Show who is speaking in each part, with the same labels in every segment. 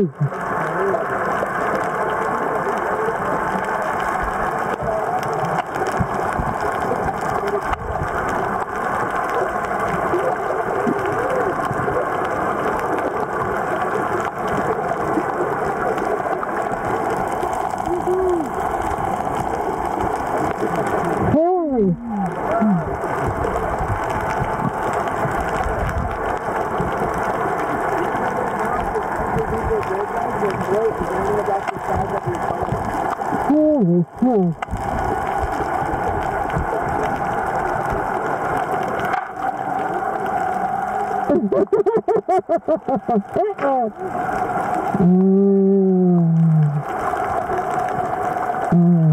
Speaker 1: Crazy. Holy holy cow. Mm. Mm.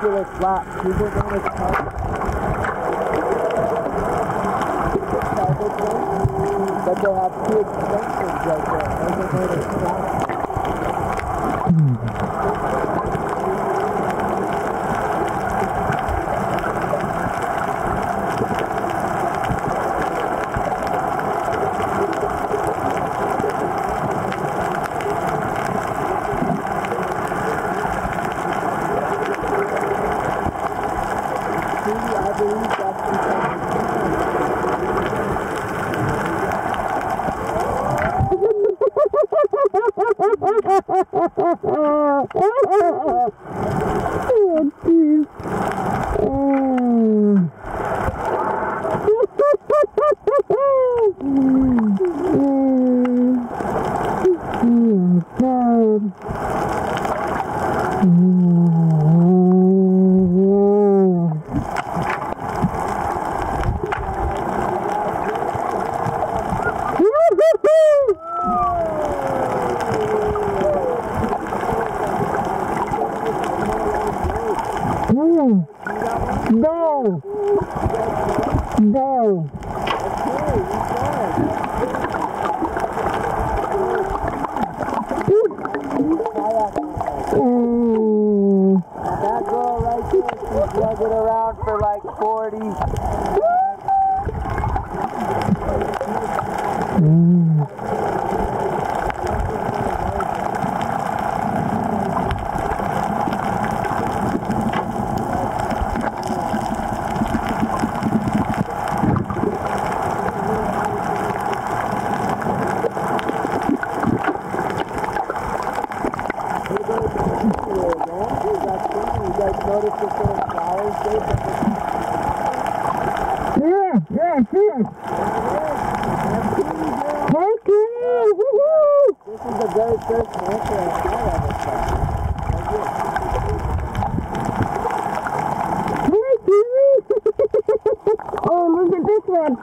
Speaker 2: Ridiculous lap. People want to cut. But they have two extensions right there. Those are made of
Speaker 1: oh, oh, oh, oh, oh. No. No. Mm.
Speaker 2: that girl right there, she drug it around for like 40. You
Speaker 1: Yeah, woohoo!
Speaker 2: This is the very first answer I saw of it.
Speaker 1: Thank you. oh, look at this one.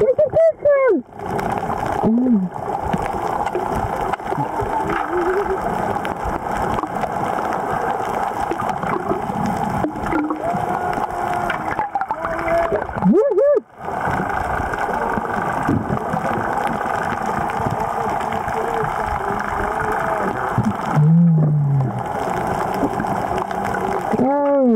Speaker 1: Look at this one. Oh. Woohoo! Oh my god. Yeah. She's, she's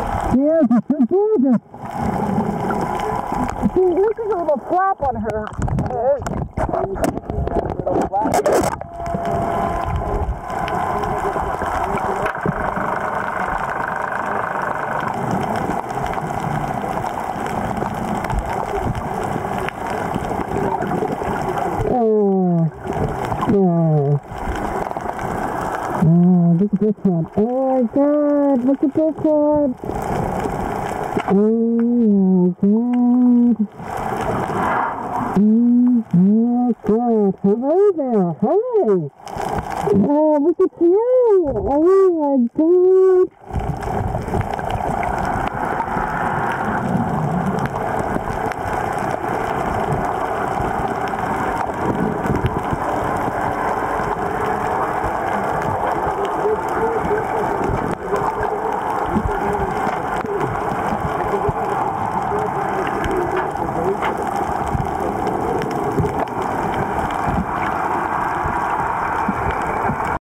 Speaker 2: Four feet deep in Winston.
Speaker 1: Wow. Hi, Judy. Hey. gorgeous. Gorgeous. So gorgeous. See, look at her little flap
Speaker 2: on her.
Speaker 1: Oh. Oh. Oh, look at this one. Oh my god, look at this one. Oh my god. Oh my god. Hello there. Hey. Oh, look at you. Oh my god.